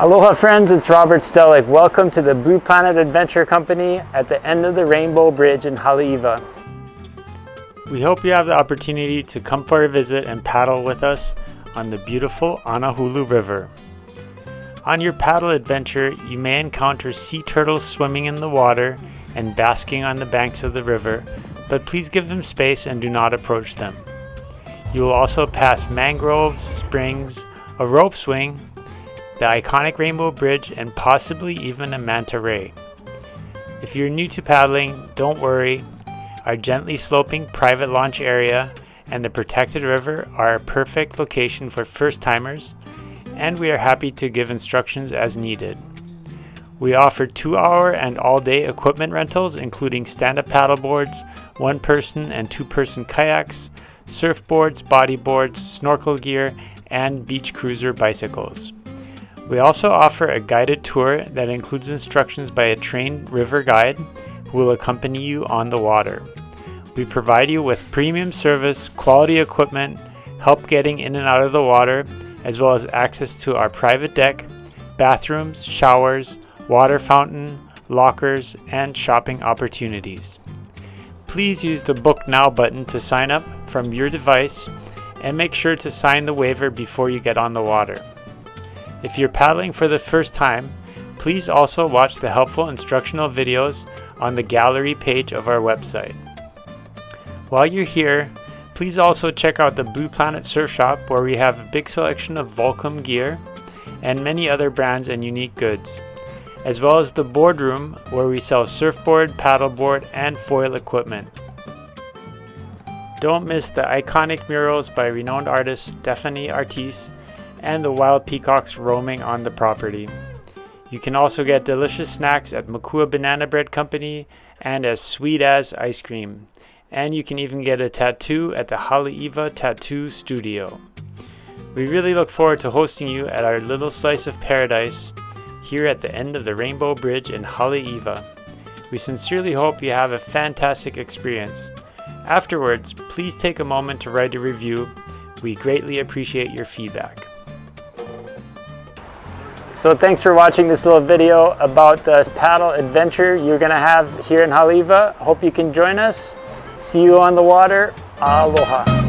Aloha friends, it's Robert Stehlik. Welcome to the Blue Planet Adventure Company at the end of the Rainbow Bridge in Haleiwa. We hope you have the opportunity to come for a visit and paddle with us on the beautiful Anahulu River. On your paddle adventure, you may encounter sea turtles swimming in the water and basking on the banks of the river, but please give them space and do not approach them. You will also pass mangroves, springs, a rope swing, the iconic Rainbow Bridge, and possibly even a manta ray. If you're new to paddling, don't worry. Our gently sloping private launch area and the protected river are a perfect location for first timers, and we are happy to give instructions as needed. We offer two hour and all day equipment rentals, including stand up paddleboards, one person and two person kayaks, surfboards, bodyboards, snorkel gear, and beach cruiser bicycles. We also offer a guided tour that includes instructions by a trained river guide who will accompany you on the water. We provide you with premium service, quality equipment, help getting in and out of the water, as well as access to our private deck, bathrooms, showers, water fountain, lockers, and shopping opportunities. Please use the Book Now button to sign up from your device and make sure to sign the waiver before you get on the water. If you're paddling for the first time, please also watch the helpful instructional videos on the gallery page of our website. While you're here, please also check out the Blue Planet Surf Shop where we have a big selection of Volcom gear and many other brands and unique goods, as well as the boardroom where we sell surfboard, paddleboard, and foil equipment. Don't miss the iconic murals by renowned artist Stephanie Artis and the wild peacocks roaming on the property. You can also get delicious snacks at Makua Banana Bread Company and as sweet as ice cream. And you can even get a tattoo at the Haleiwa Tattoo Studio. We really look forward to hosting you at our little slice of paradise here at the end of the Rainbow Bridge in Haleiwa. We sincerely hope you have a fantastic experience. Afterwards, please take a moment to write a review. We greatly appreciate your feedback. So thanks for watching this little video about the paddle adventure you're to have here in Haleiwa. Hope you can join us. See you on the water. Aloha.